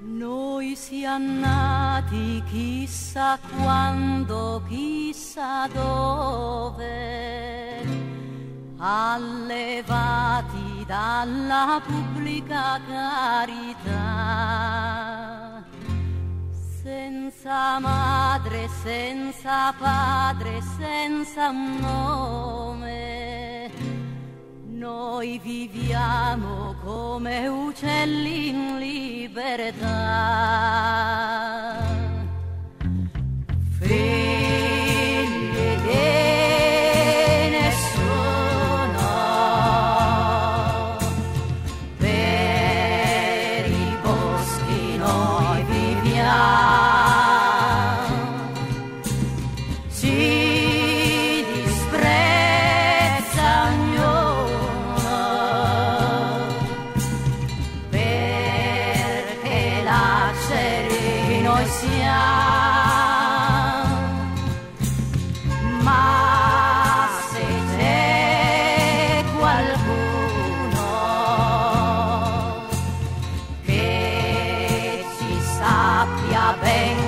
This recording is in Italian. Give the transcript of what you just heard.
Noi siamo nati chissà quando, chissà dove, allevati dalla pubblica carità. Senza madre, senza padre, senza nome, noi viviamo come uccelli in libertà. noi. Ma se c'è qualcuno che ci sappia bene